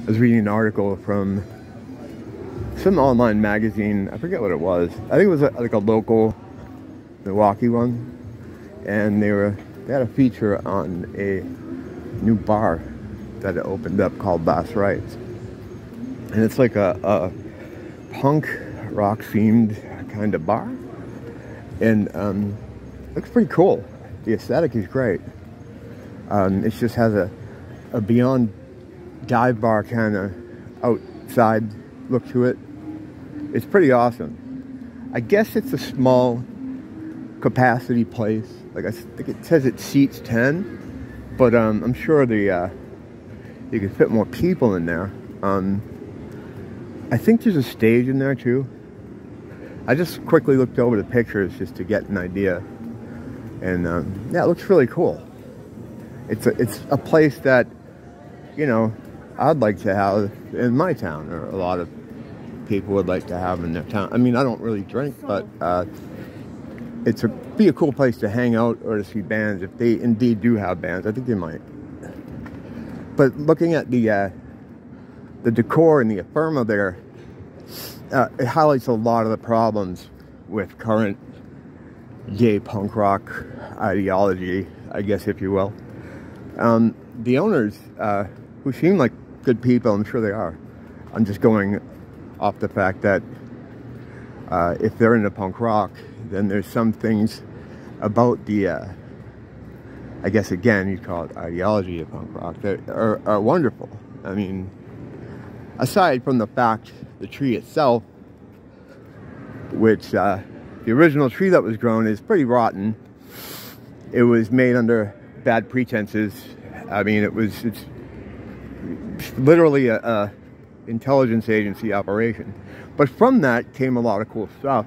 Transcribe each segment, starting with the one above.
I was reading an article from some online magazine. I forget what it was. I think it was a, like a local Milwaukee one, and they were they had a feature on a new bar that opened up called Last Rites, and it's like a, a punk rock themed kind of bar, and um, looks pretty cool. The aesthetic is great. Um, it just has a a beyond dive bar kind of outside look to it. It's pretty awesome. I guess it's a small capacity place. Like I think it says it seats 10, but um, I'm sure the uh, you can fit more people in there. Um, I think there's a stage in there too. I just quickly looked over the pictures just to get an idea, and um, yeah, it looks really cool. It's a, it's a place that you know I'd like to have in my town, or a lot of people would like to have in their town. I mean, I don't really drink, but uh, it's a be a cool place to hang out or to see bands if they indeed do have bands. I think they might. But looking at the uh, the decor and the ephemera there, uh, it highlights a lot of the problems with current gay punk rock ideology, I guess, if you will. Um, the owners, uh, who seem like good people, I'm sure they are. I'm just going off the fact that uh, if they're into punk rock, then there's some things about the, uh, I guess again, you'd call it ideology of punk rock, that are, are wonderful. I mean, aside from the fact the tree itself, which uh, the original tree that was grown is pretty rotten. It was made under bad pretenses. I mean, it was, it's literally a, a intelligence agency operation. But from that came a lot of cool stuff.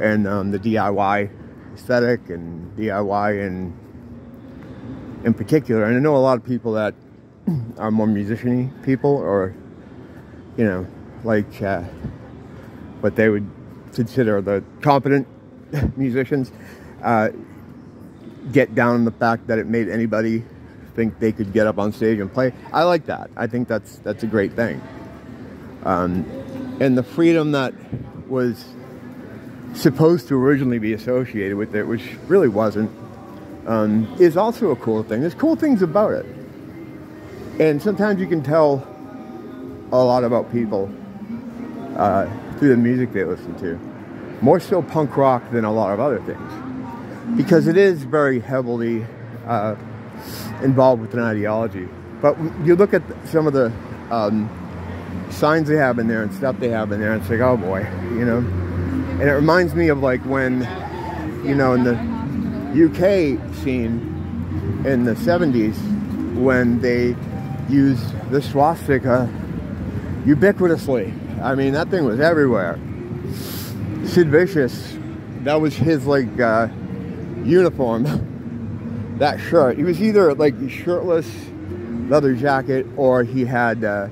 And um, the DIY aesthetic and DIY in, in particular. And I know a lot of people that are more musician people or, you know, like uh, what they would consider the competent musicians, uh, get down on the fact that it made anybody think they could get up on stage and play. I like that. I think that's that's a great thing. Um, and the freedom that was supposed to originally be associated with it, which really wasn't, um, is also a cool thing. There's cool things about it. And sometimes you can tell a lot about people uh, through the music they listen to. More so punk rock than a lot of other things. Because it is very heavily uh, involved with an ideology. But you look at some of the um, signs they have in there and stuff they have in there, and it's like, oh boy, you know. And it reminds me of like when, you know, in the UK scene in the 70s, when they used the swastika ubiquitously. I mean, that thing was everywhere. Sid Vicious, that was his like uh, uniform. that shirt. He was either like shirtless, leather jacket, or he had uh,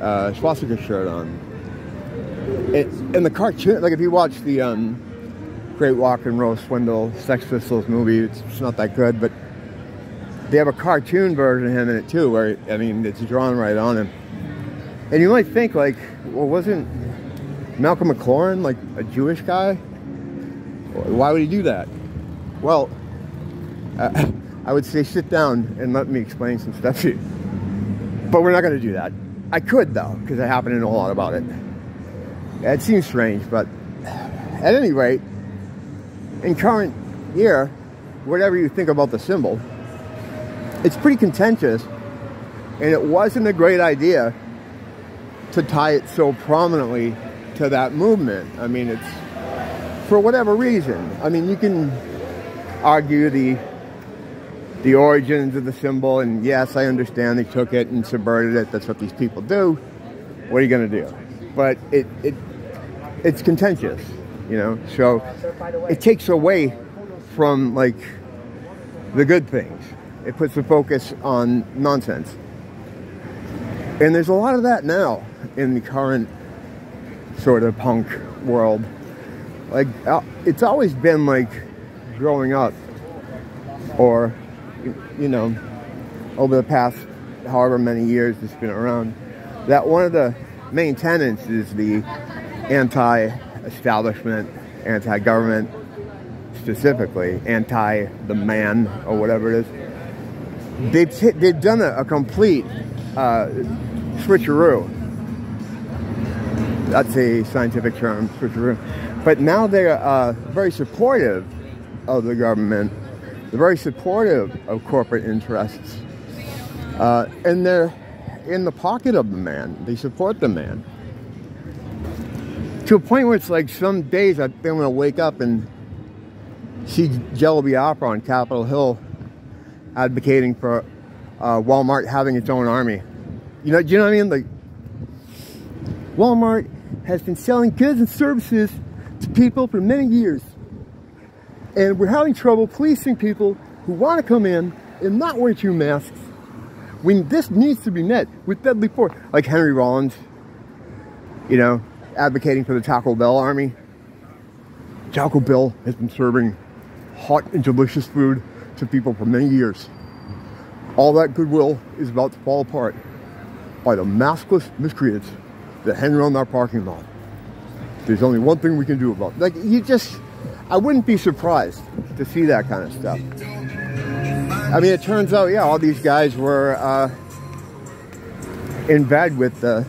uh, swastika shirt on. It, in the cartoon, like if you watch the um, Great Rock and Roll Swindle Sex Pistols movie, it's, it's, not that good, but they have a cartoon version of him in it too, where I mean it's drawn right on him. And you might think like, well, wasn't Malcolm McLaren like a Jewish guy? Why would he do that? Well, I would say sit down and let me explain some stuff to you. But we're not going to do that. I could though, because I happen to know a lot about it. It seems strange, but at any rate, in current year, whatever you think about the symbol, it's pretty contentious, and it wasn't a great idea to tie it so prominently to that movement. I mean, it's for whatever reason. I mean, you can argue the the origins of the symbol. And yes, I understand they took it and subverted it. That's what these people do. What are you going to do? But it, it it's contentious, you know. So it takes away from like the good things. It puts the focus on nonsense. And there's a lot of that now in the current sort of punk world. Like, uh, it's always been like growing up or you know, over the past however many years it's been around, that one of the main tenets is the anti-establishment, anti-government, specifically anti the man or whatever it is. They've they've done a, a complete uh, switcheroo. That's a scientific term, switcheroo. But now they're uh, very supportive of the government. They're very supportive of corporate interests. Uh, and they're in the pocket of the man. They support the man. To a point where it's like some days I think I'm going to wake up and see Jello Biafra on Capitol Hill advocating for uh, Walmart having its own army. You know, do you know what I mean? Like, Walmart has been selling goods and services to people for many years. And we're having trouble policing people who want to come in and not wear two masks when this needs to be met with deadly force. Like Henry Rollins, you know, advocating for the Taco Bell army. Taco Bell has been serving hot and delicious food to people for many years. All that goodwill is about to fall apart by the maskless miscreants that hang around our parking lot. There's only one thing we can do about it. Like, you just, I wouldn't be surprised to see that kind of stuff. I mean, it turns out, yeah, all these guys were uh, in bed with the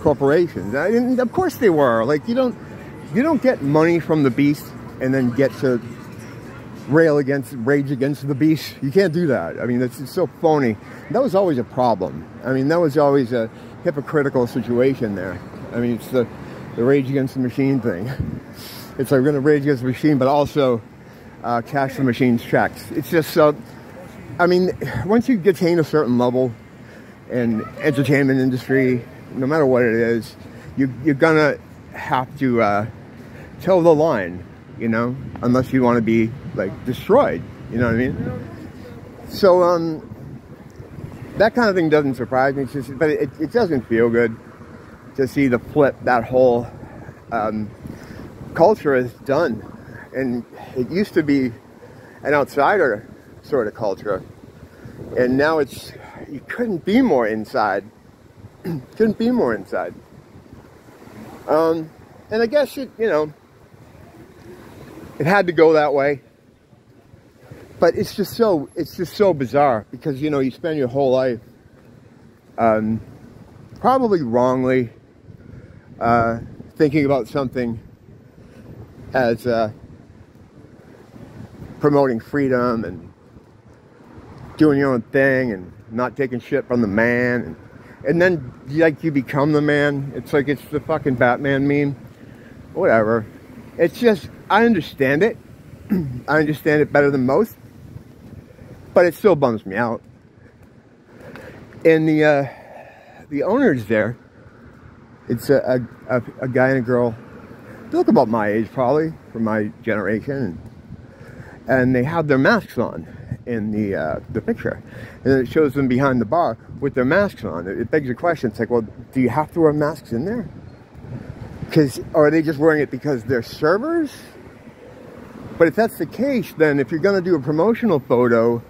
corporations. And of course they were. Like, you don't, you don't get money from the beast and then get to rail against, rage against the beast. You can't do that. I mean, it's so phony. That was always a problem. I mean, that was always a hypocritical situation there. I mean, it's the, the rage against the machine thing. It's like we're going to rage against the machine, but also uh, cash the machine's checks. It's just so, I mean, once you attain a certain level in entertainment industry, no matter what it is, you, you're going to have to uh, the line you know, unless you want to be like destroyed, you know what I mean? So, um, that kind of thing doesn't surprise me, just, but it, it doesn't feel good to see the flip that whole um, culture is done. And it used to be an outsider sort of culture. And now it's, you couldn't be more inside. couldn't be more inside. Um, and I guess it, you know, it had to go that way. But it's just so, it's just so bizarre because, you know, you spend your whole life, um, probably wrongly, uh, thinking about something as, uh, promoting freedom and doing your own thing and not taking shit from the man and, and then like you become the man it's like it's the fucking batman meme whatever it's just I understand it. I understand it better than most. But it still bums me out. And the uh, the owners there, it's a, a, a, guy and a girl. They look about my age probably, from my generation. And, they have their masks on in the uh, the picture. And it shows them behind the bar with their masks on. It, begs the question, it's like, well, do you have to wear masks in there? Because, are they just wearing it because they're servers? But if that's the case, then if you're going to do a promotional photo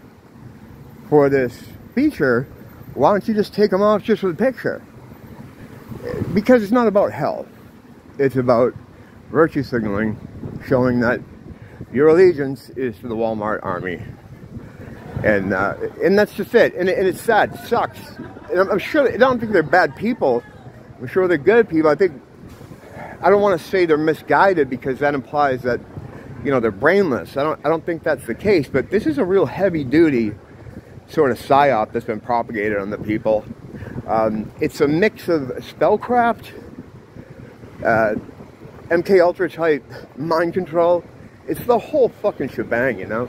for this feature, why don't you just take them off just for the picture? Because it's not about health. It's about virtue signaling, showing that your allegiance is to the Walmart army. And uh, and that's just it. And, and it's sad. It sucks. And I'm, I'm sure, I don't think they're bad people. I'm sure they're good people. I think, I don't want to say they're misguided because that implies that you know, they're brainless. I don't, I don't think that's the case, but this is a real heavy duty sort of psyop that's been propagated on the people. Um, it's a mix of spellcraft, uh, MK Ultra type mind control. It's the whole fucking shebang, you know?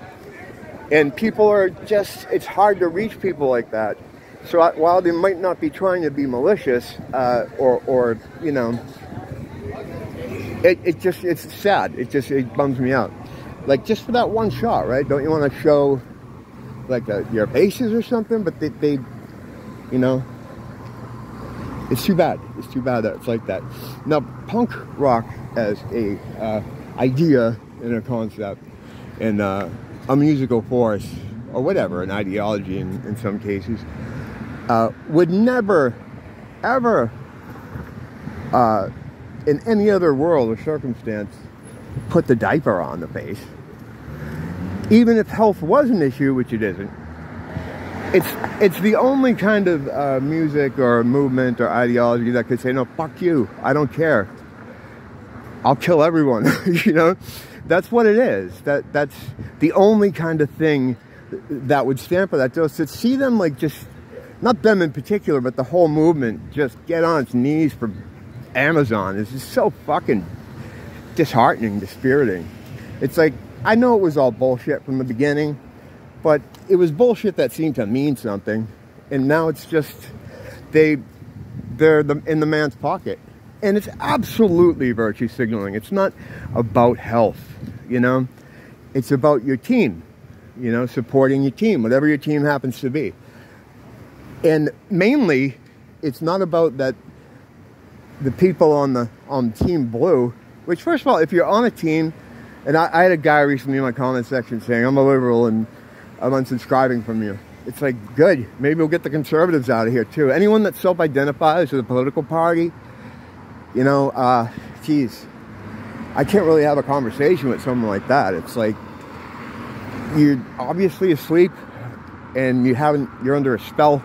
And people are just, it's hard to reach people like that. So while they might not be trying to be malicious uh, or, or, you know, it, it just, it's sad. It just, it bums me out. Like, just for that one shot, right? Don't you want to show, like, a, your faces or something? But they, they, you know, it's too bad. It's too bad that it's like that. Now, punk rock as a uh, idea and a concept and uh, a musical force or whatever, an ideology in, in some cases, uh, would never, ever, uh, in any other world or circumstance, put the diaper on the face. Even if health was an issue, which it isn't, it's it's the only kind of uh, music or movement or ideology that could say, no, fuck you, I don't care. I'll kill everyone, you know? That's what it is. That That's the only kind of thing that would stand for that. So to see them like just, not them in particular, but the whole movement just get on its knees for Amazon is just so fucking disheartening, dispiriting. It's like, I know it was all bullshit from the beginning, but it was bullshit that seemed to mean something. And now it's just, they, they're the, in the man's pocket. And it's absolutely virtue signaling. It's not about health, you know? It's about your team, you know, supporting your team, whatever your team happens to be. And mainly, it's not about that the people on the on Team Blue, which first of all, if you're on a team, and I, I had a guy recently in my comment section saying, I'm a liberal and I'm unsubscribing from you. It's like, good. Maybe we'll get the conservatives out of here too. Anyone that self-identifies with a political party, you know, uh, geez, I can't really have a conversation with someone like that. It's like, you're obviously asleep and you haven't, you're under a spell,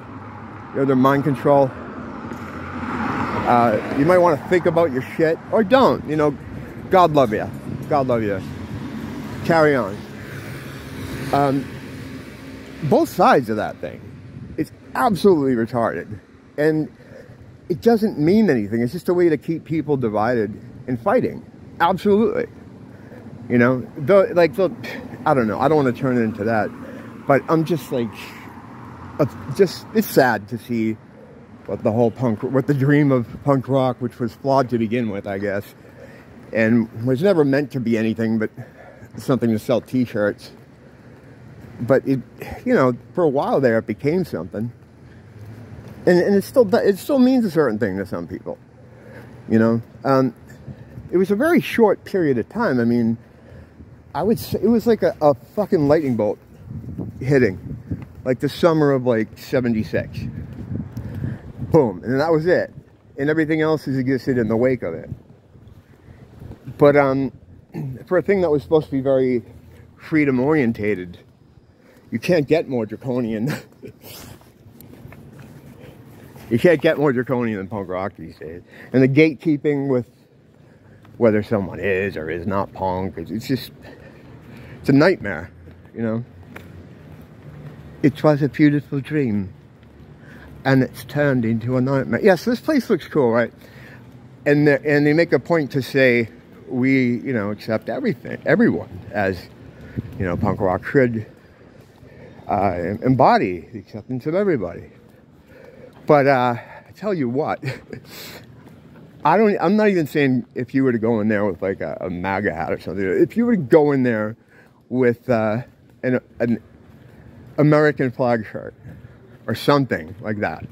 you're under mind control. Uh, you might want to think about your shit or don't, you know, God love you. God love you. Carry on. Um, both sides of that thing. It's absolutely retarded. And it doesn't mean anything. It's just a way to keep people divided and fighting. Absolutely. You know, the, like, the, I don't know. I don't want to turn it into that. But I'm just like, uh, just, it's sad to see what the whole punk, what the dream of punk rock, which was flawed to begin with, I guess, and was never meant to be anything but something to sell t-shirts but it, you know, for a while there, it became something, and and it still it still means a certain thing to some people, you know. Um, it was a very short period of time. I mean, I would say it was like a, a fucking lightning bolt hitting, like the summer of like '76. Boom, and that was it, and everything else has existed in the wake of it. But um, for a thing that was supposed to be very freedom orientated you can't get more draconian. you can't get more draconian than punk rock these days. And the gatekeeping with whether someone is or is not punk, it's just, it's a nightmare, you know. It was a beautiful dream and it's turned into a nightmare. Yes, this place looks cool, right? And and they make a point to say we, you know, accept everything, everyone as, you know, punk rock should uh, embody the acceptance of everybody. But uh, I tell you what, I don't. I'm not even saying if you were to go in there with like a, a MAGA hat or something. If you were to go in there with uh, an, an American flag shirt or something like that,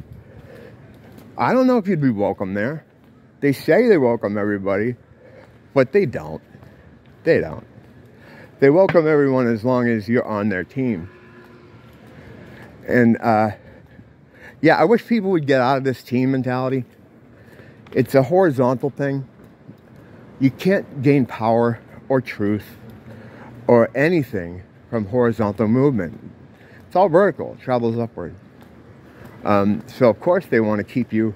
I don't know if you'd be welcome there. They say they welcome everybody, but they don't. They don't. They welcome everyone as long as you're on their team. And uh, yeah, I wish people would get out of this team mentality. It's a horizontal thing. You can't gain power or truth or anything from horizontal movement. It's all vertical, it travels upward. Um, so of course they want to keep you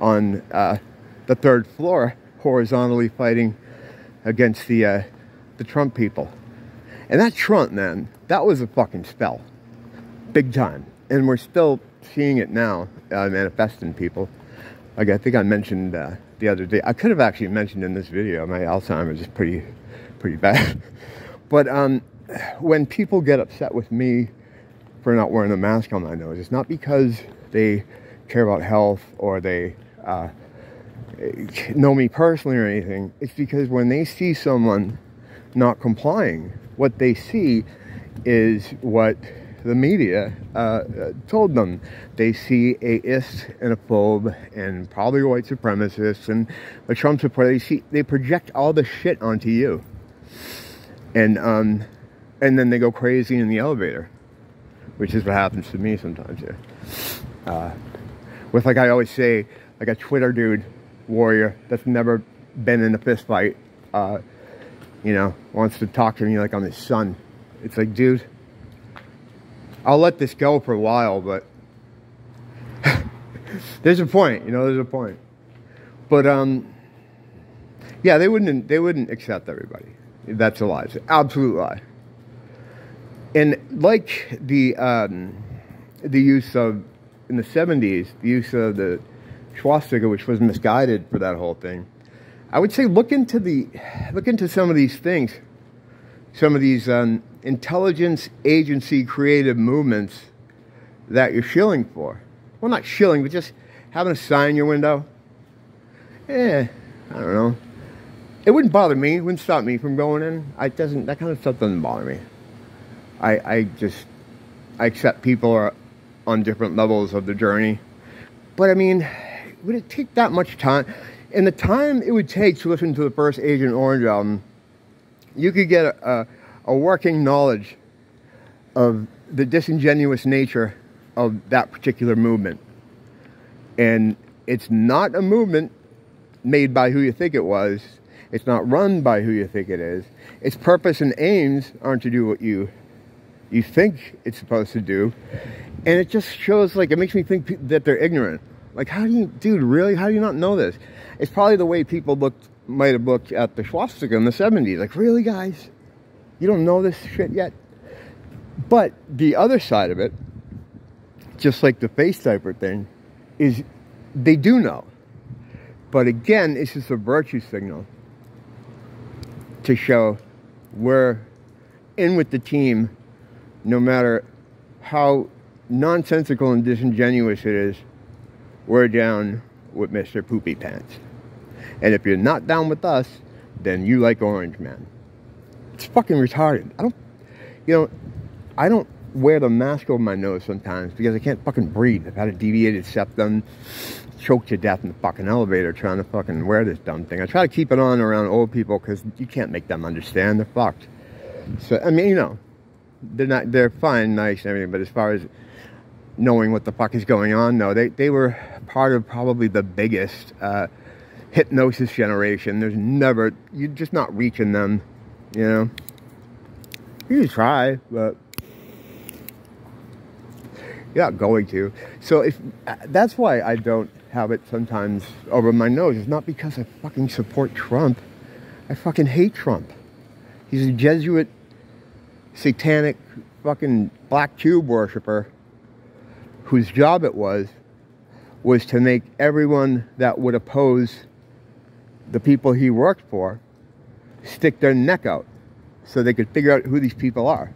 on uh, the third floor horizontally fighting against the uh, the Trump people. And that Trump, man, that was a fucking spell big time. And we're still seeing it now uh, manifest in people. Like I think I mentioned uh, the other day, I could have actually mentioned in this video, my Alzheimer's is pretty, pretty bad. but um, when people get upset with me for not wearing a mask on my nose, it's not because they care about health or they uh, know me personally or anything. It's because when they see someone not complying, what they see is what the media uh, told them they see atheists and a phobe and probably white supremacists and a Trump supporter. They see they project all the shit onto you, and um, and then they go crazy in the elevator which is what happens to me sometimes here. Uh, with, like I always say, like a Twitter dude, warrior, that's never been in a fist fight, uh, you know, wants to talk to me like I'm his son. It's like, dude, I'll let this go for a while, but there's a point, you know, there's a point. But um, yeah, they wouldn't they wouldn't accept everybody. That's a lie. It's an absolute lie. And like the um, the use of in the 70s, the use of the swastika, which was misguided for that whole thing. I would say look into the look into some of these things, some of these um, intelligence agency creative movements that you're shilling for. Well, not shilling, but just having a sign in your window. Eh, I don't know. It wouldn't bother me. It wouldn't stop me from going in. I doesn't. That kind of stuff doesn't bother me. I I just I accept people are on different levels of the journey. But I mean, would it take that much time? In the time it would take to listen to the first Agent Orange album, you could get a, a working knowledge of the disingenuous nature of that particular movement. And it's not a movement made by who you think it was. It's not run by who you think it is. Its purpose and aims aren't to do what you you think it's supposed to do. And it just shows like it makes me think that they're ignorant. Like how do you dude, really? How do you not know this? It's probably the way people looked might have looked at the swastika in the 70s. Like, really guys? You don't know this shit yet? But the other side of it, just like the face diaper thing, is they do know. But again, it's just a virtue signal to show we're in with the team no matter how nonsensical and disingenuous it is, we're down with Mr. Poopy Pants. And if you're not down with us, then you like Orange Man. It's fucking retarded. I don't, you know, I don't wear the mask over my nose sometimes because I can't fucking breathe. I've had a deviated septum, choked to death in the fucking elevator trying to fucking wear this dumb thing. I try to keep it on around old people because you can't make them understand. They're fucked. So, I mean, you know, they're not, they're fine, nice and everything, but as far as knowing what the fuck is going on, no, they, they were part of probably the biggest uh, hypnosis generation. There's never, you're just not reaching them, you know. You can try, but you're not going to. So if uh, that's why I don't have it sometimes over my nose. It's not because I fucking support Trump. I fucking hate Trump. He's a Jesuit, satanic, fucking black cube worshiper whose job it was was to make everyone that would oppose the people he worked for stick their neck out so they could figure out who these people are.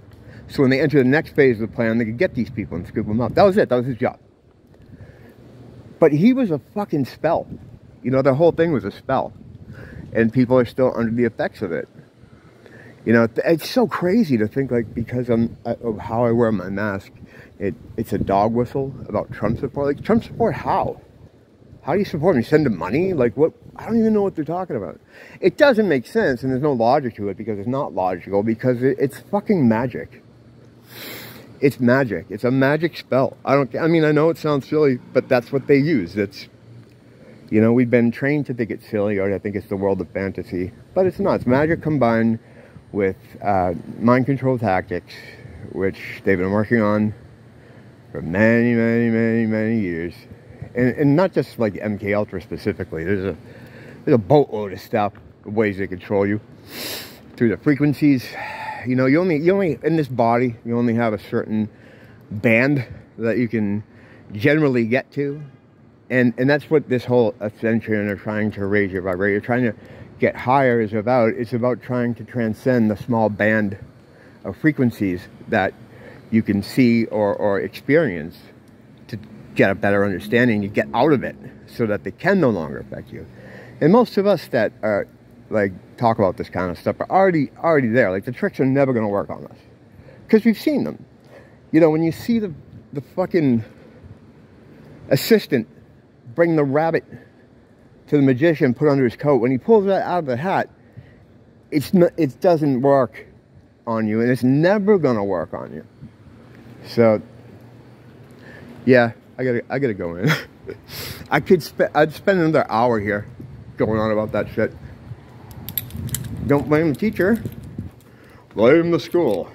So when they enter the next phase of the plan, they could get these people and scoop them up. That was it. That was his job. But he was a fucking spell. You know, the whole thing was a spell. And people are still under the effects of it. You know, it's so crazy to think like because I'm, of how I wear my mask, it, it's a dog whistle about Trump support. Like, Trump support how? How do you support him? You send him money? Like, what? I don't even know what they're talking about. It doesn't make sense, and there's no logic to it because it's not logical, because it, it's fucking magic. It's magic. It's a magic spell. I don't, I mean, I know it sounds silly, but that's what they use. It's, you know, we've been trained to think it's silly, or I think it's the world of fantasy, but it's not. It's magic combined with uh, mind control tactics, which they've been working on for many, many, many, many years and, and not just like MK Ultra specifically. There's a there's a boatload of stuff, ways they control you through the frequencies. You know, you only you only in this body you only have a certain band that you can generally get to, and and that's what this whole ascension or trying to raise your vibration, trying to get higher is about. It's about trying to transcend the small band of frequencies that you can see or, or experience get a better understanding, you get out of it so that they can no longer affect you. And most of us that are like talk about this kind of stuff are already already there. Like the tricks are never going to work on us because we've seen them. You know, when you see the the fucking assistant bring the rabbit to the magician, put under his coat, when he pulls that out of the hat, it's not, it doesn't work on you, and it's never going to work on you. So, yeah, I gotta, I gotta go in. I could spend, I'd spend another hour here going on about that shit. Don't blame the teacher, blame the school.